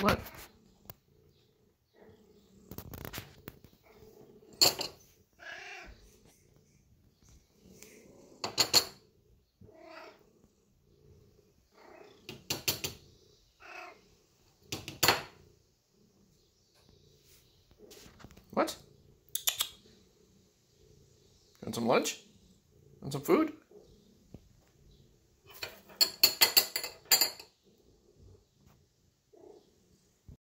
What? What? And some lunch? And some food?